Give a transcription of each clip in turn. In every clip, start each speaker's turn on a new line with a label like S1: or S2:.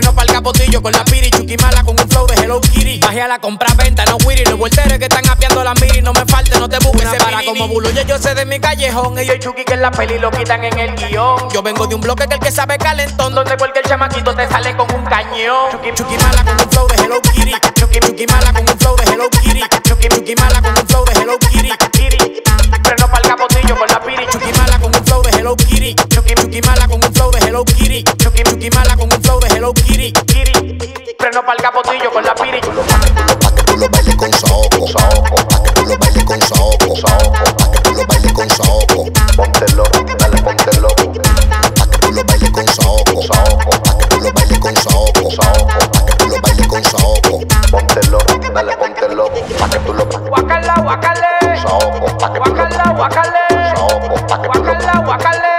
S1: freno para el capotillo con la piri, mala con un flow de Hello Kitty. Magia la compra-venta, no wiri, los volteres que están apiando la miri, no me falte, no te busques. Se para como bulo, yo, yo sé de mi callejón, ellos chuqui que en la peli lo quitan en el guion. Yo vengo de un bloque que el que sabe calentón, donde cualquier chamaquito te sale con un cañón. Chuquimala con un flow de Hello Kitty. Freno pa'l capotillo con la piri.
S2: Pa' que tú con saoco. Pa' que tú con saoco. Pa' que con saoco. Pa' que con saoco. Pa' que tú lo bailes con saoco. Pa' que con saoco.
S3: Loco. Pa' que saoco, pa' que tú lo
S1: Guacala,
S3: saoco, pa' que tú lo
S1: Guacala, guacale.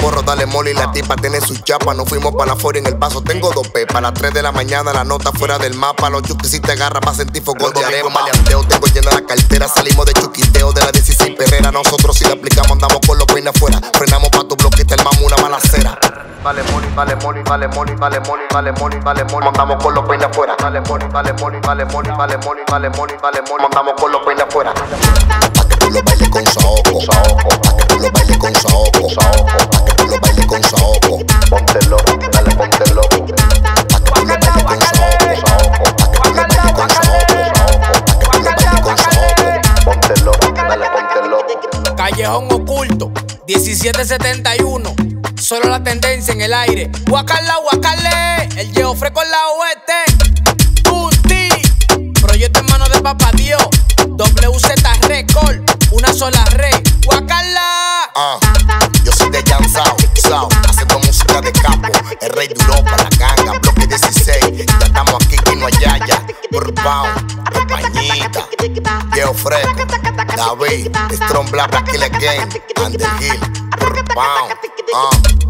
S2: Porro, dale mole y la tipa tiene su chapa. Nos fuimos para la fora en el paso. Tengo dos P. Para las 3 de la mañana, la nota fuera del mapa. Los chuquis si te agarras, vas a sentir foco de arena. maleanteo, tengo llena la cartera. Salimos de chuquiteo de la 16 perrera. Nosotros si la aplicamos, andamos con los peines afuera. Frenamos pa' tu bloque y te armamos una balacera.
S3: Vale money, vale money, vale money, vale money, vale money, vale money. Montamos con los peines afuera. Vale money, vale money, vale money, vale money, vale money, vale money. Montamos con los peines afuera.
S2: Pa' que tú lo bailes
S1: oculto, 1771. Solo la tendencia en el aire. Guacala, guacale. El Geofre con la oeste. Tuti. Proyecto en mano de Papá Dios. WZ Record. Una sola red. Guacala.
S2: Ah, yo soy de Jan Sao, haciendo música de campo. El rey de Europa, la ganga, bloque 16. Ya estamos aquí, Kino Ayaya, por pound, compañita. Geo Fresco, David, Strong Black, Black Killer pound. Ah.